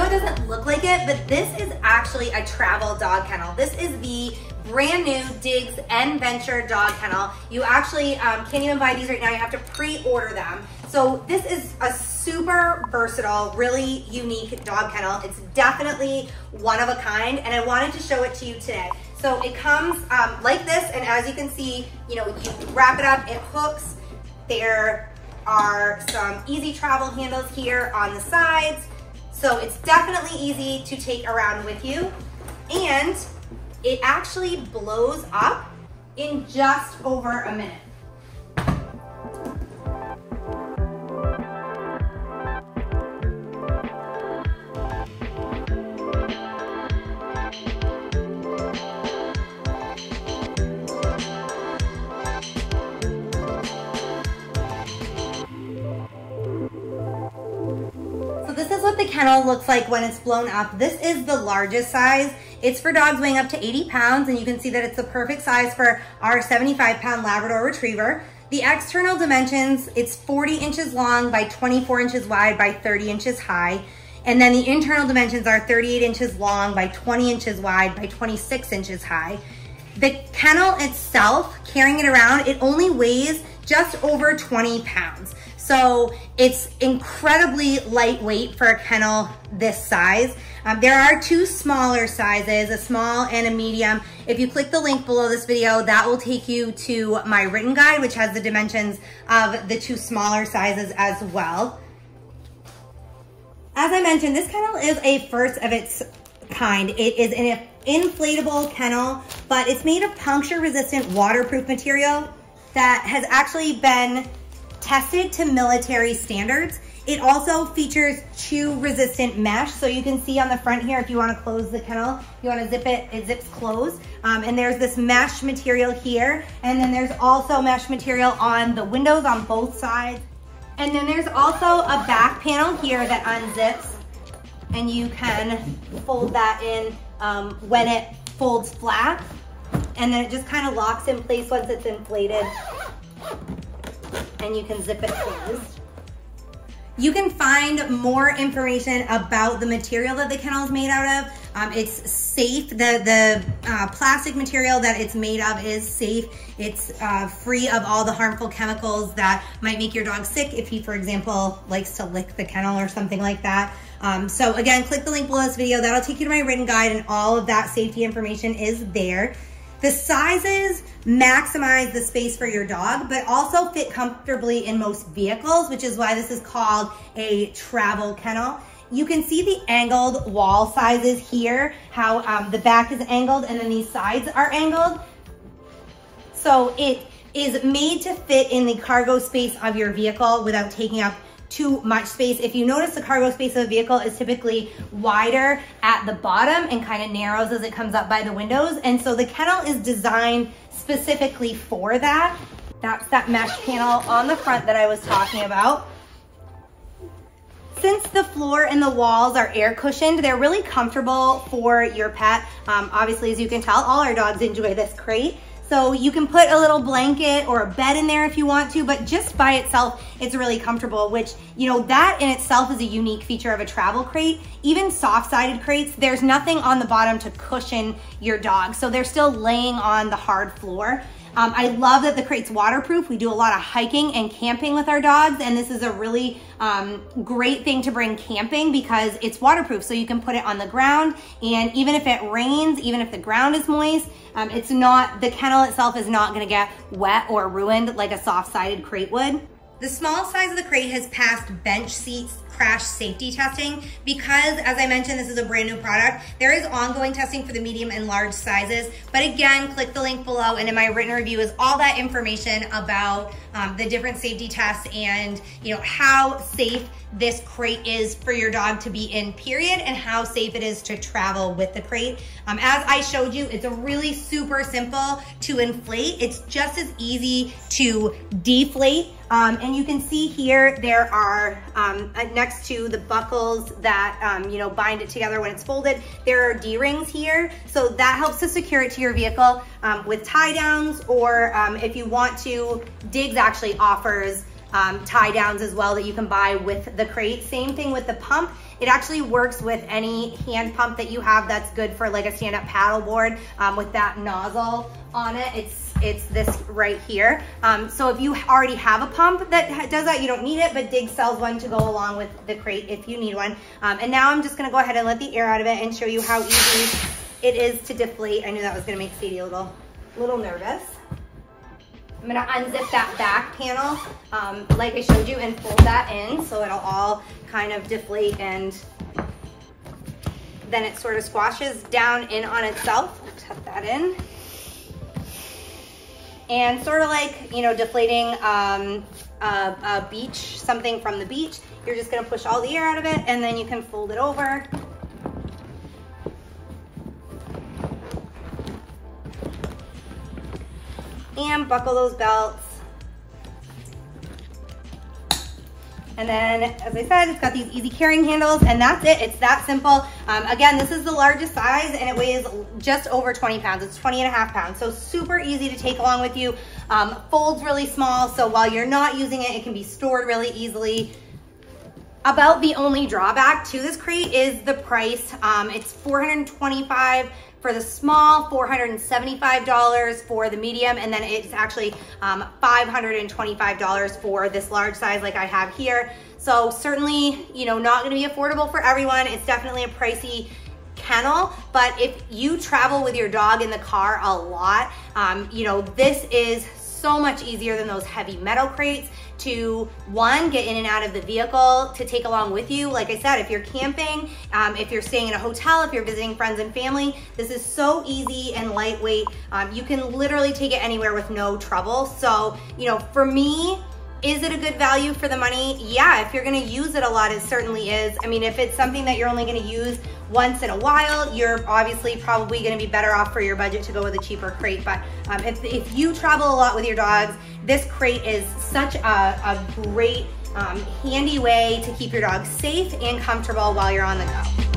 know it doesn't look like it, but this is actually a travel dog kennel. This is the brand new Digs and Venture dog kennel. You actually um, can't even buy these right now. You have to pre-order them. So this is a super versatile, really unique dog kennel. It's definitely one of a kind, and I wanted to show it to you today. So it comes um, like this, and as you can see, you know, you wrap it up, it hooks. There are some easy travel handles here on the sides. So it's definitely easy to take around with you. And it actually blows up in just over a minute. The kennel looks like when it's blown up. This is the largest size. It's for dogs weighing up to 80 pounds, and you can see that it's the perfect size for our 75 pound Labrador Retriever. The external dimensions, it's 40 inches long by 24 inches wide by 30 inches high. And then the internal dimensions are 38 inches long by 20 inches wide by 26 inches high. The kennel itself, carrying it around, it only weighs just over 20 pounds. So it's incredibly lightweight for a kennel this size. Um, there are two smaller sizes, a small and a medium. If you click the link below this video, that will take you to my written guide, which has the dimensions of the two smaller sizes as well. As I mentioned, this kennel is a first of its kind. It is an inflatable kennel, but it's made of puncture resistant waterproof material that has actually been tested to military standards. It also features chew resistant mesh. So you can see on the front here, if you wanna close the kennel, you wanna zip it, it zips closed. Um, and there's this mesh material here. And then there's also mesh material on the windows on both sides. And then there's also a back panel here that unzips and you can fold that in um, when it folds flat. And then it just kind of locks in place once it's inflated and you can zip it closed. You can find more information about the material that the kennel is made out of. Um, it's safe. The, the uh, plastic material that it's made of is safe. It's uh, free of all the harmful chemicals that might make your dog sick if he, for example, likes to lick the kennel or something like that. Um, so again, click the link below this video. That'll take you to my written guide and all of that safety information is there. The sizes maximize the space for your dog, but also fit comfortably in most vehicles, which is why this is called a travel kennel. You can see the angled wall sizes here, how um, the back is angled and then these sides are angled. So it is made to fit in the cargo space of your vehicle without taking up too much space. If you notice the cargo space of a vehicle is typically wider at the bottom and kind of narrows as it comes up by the windows. And so the kennel is designed specifically for that. That's that mesh panel on the front that I was talking about. Since the floor and the walls are air cushioned, they're really comfortable for your pet. Um, obviously, as you can tell, all our dogs enjoy this crate. So you can put a little blanket or a bed in there if you want to, but just by itself, it's really comfortable, which, you know, that in itself is a unique feature of a travel crate. Even soft-sided crates, there's nothing on the bottom to cushion your dog. So they're still laying on the hard floor. Um, I love that the crate's waterproof. We do a lot of hiking and camping with our dogs, and this is a really um, great thing to bring camping because it's waterproof. So you can put it on the ground, and even if it rains, even if the ground is moist, um, it's not, the kennel itself is not gonna get wet or ruined like a soft-sided crate would. The small size of the crate has passed bench seats crash safety testing because as I mentioned, this is a brand new product. There is ongoing testing for the medium and large sizes, but again, click the link below and in my written review is all that information about um, the different safety tests and you know how safe this crate is for your dog to be in period and how safe it is to travel with the crate. Um, as I showed you, it's a really super simple to inflate. It's just as easy to deflate. Um, and you can see here, there are um, uh, next to the buckles that, um, you know, bind it together when it's folded, there are D-rings here. So that helps to secure it to your vehicle um, with tie downs or um, if you want to, Diggs actually offers um, tie downs as well that you can buy with the crate. Same thing with the pump. It actually works with any hand pump that you have that's good for like a stand-up paddleboard um, with that nozzle on it. It's it's this right here. Um, so if you already have a pump that does that, you don't need it, but Diggs sells one to go along with the crate if you need one. Um, and now I'm just gonna go ahead and let the air out of it and show you how easy it is to deflate. I knew that was gonna make Sadie a little, little nervous. I'm gonna unzip that back panel, um, like I showed you, and fold that in so it'll all kind of deflate and then it sort of squashes down in on itself. Tuck that in. And sort of like, you know, deflating um, a, a beach, something from the beach, you're just gonna push all the air out of it and then you can fold it over buckle those belts. And then, as I said, it's got these easy carrying handles and that's it. It's that simple. Um, again, this is the largest size and it weighs just over 20 pounds. It's 20 and a half pounds. So super easy to take along with you. Um, folds really small. So while you're not using it, it can be stored really easily. About the only drawback to this crate is the price. Um, it's 425 for the small, $475 for the medium, and then it's actually um, $525 for this large size like I have here. So certainly, you know, not gonna be affordable for everyone. It's definitely a pricey kennel, but if you travel with your dog in the car a lot, um, you know, this is so much easier than those heavy metal crates to one, get in and out of the vehicle to take along with you. Like I said, if you're camping, um, if you're staying in a hotel, if you're visiting friends and family, this is so easy and lightweight. Um, you can literally take it anywhere with no trouble. So, you know, for me, is it a good value for the money? Yeah, if you're gonna use it a lot, it certainly is. I mean, if it's something that you're only gonna use once in a while, you're obviously probably gonna be better off for your budget to go with a cheaper crate. But um, if, if you travel a lot with your dogs, this crate is such a, a great, um, handy way to keep your dog safe and comfortable while you're on the go.